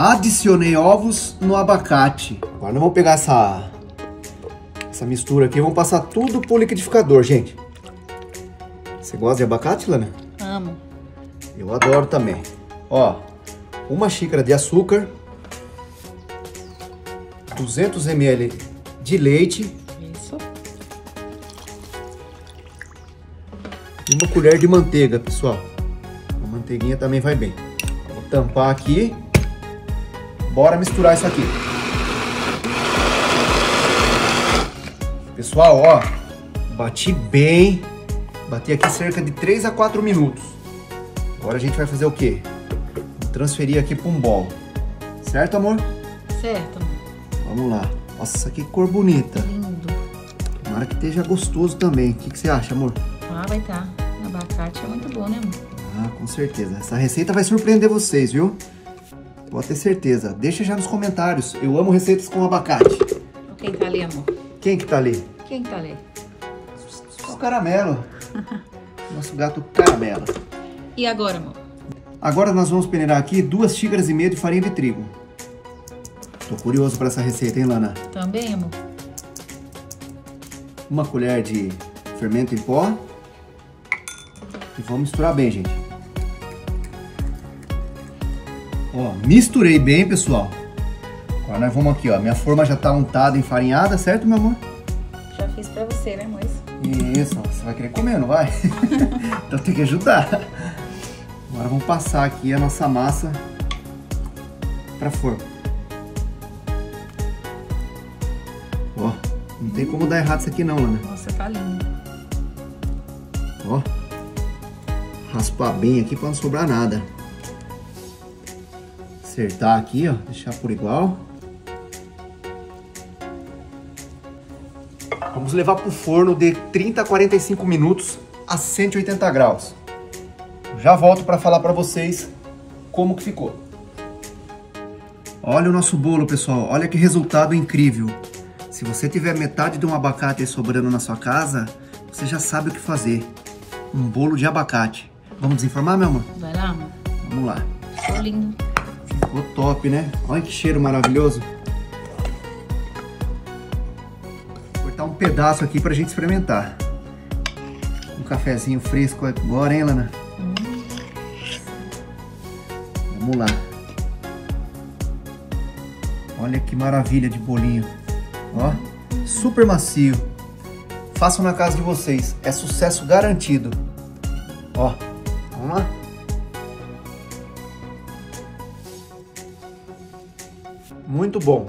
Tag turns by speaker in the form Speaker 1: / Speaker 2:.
Speaker 1: Adicionei ovos no abacate. Agora nós vamos pegar essa, essa mistura aqui e vamos passar tudo pro liquidificador, gente. Você gosta de abacate, Lana?
Speaker 2: Amo.
Speaker 1: Eu adoro também. Ó, uma xícara de açúcar, 200 ml de leite,
Speaker 2: Isso.
Speaker 1: e uma colher de manteiga, pessoal. A manteiguinha também vai bem. Vou tampar aqui. Bora misturar isso aqui. Pessoal, ó, bati bem. Bati aqui cerca de 3 a 4 minutos. Agora a gente vai fazer o quê? Transferir aqui para um bol. Certo, amor?
Speaker 2: Certo.
Speaker 1: Vamos lá. Nossa, que cor bonita.
Speaker 2: Lindo.
Speaker 1: Tomara que esteja gostoso também. O que, que você acha, amor?
Speaker 2: Ah, vai tá. Abacate é muito bom, né, amor?
Speaker 1: Ah, com certeza. Essa receita vai surpreender vocês, viu? Pode ter certeza. Deixa já nos comentários. Eu amo receitas com abacate.
Speaker 2: Quem tá ali, amor?
Speaker 1: Quem que tá ali?
Speaker 2: Quem tá ali?
Speaker 1: O caramelo. Nosso gato caramelo.
Speaker 2: E agora, amor?
Speaker 1: Agora nós vamos peneirar aqui duas xícaras e meia de farinha de trigo. Tô curioso para essa receita, hein, Lana?
Speaker 2: Também, amor?
Speaker 1: Uma colher de fermento em pó. E vamos misturar bem, gente. Ó, misturei bem, pessoal. Agora nós vamos aqui, ó. Minha forma já tá untada, enfarinhada, certo, meu amor?
Speaker 2: Já fiz pra você, né, Mois?
Speaker 1: Isso, você vai querer comer, não vai? então tem que ajudar. Agora vamos passar aqui a nossa massa pra forma. Ó, não tem como dar errado isso aqui não, Lana.
Speaker 2: Nossa, tá lindo.
Speaker 1: Ó, raspar bem aqui pra não sobrar nada. Acertar aqui, ó, deixar por igual. Vamos levar pro forno de 30 a 45 minutos a 180 graus. Já volto para falar para vocês como que ficou. Olha o nosso bolo, pessoal. Olha que resultado incrível. Se você tiver metade de um abacate sobrando na sua casa, você já sabe o que fazer. Um bolo de abacate. Vamos desenformar, meu amor?
Speaker 2: Vai lá, amor?
Speaker 1: Vamos lá.
Speaker 2: Ficou lindo.
Speaker 1: Ficou top, né? Olha que cheiro maravilhoso. Vou cortar um pedaço aqui pra gente experimentar. Um cafezinho fresco agora, hein, Lana? Vamos lá. Olha que maravilha de bolinho. Ó, super macio. Façam na casa de vocês. É sucesso garantido. Ó, vamos lá. Muito bom.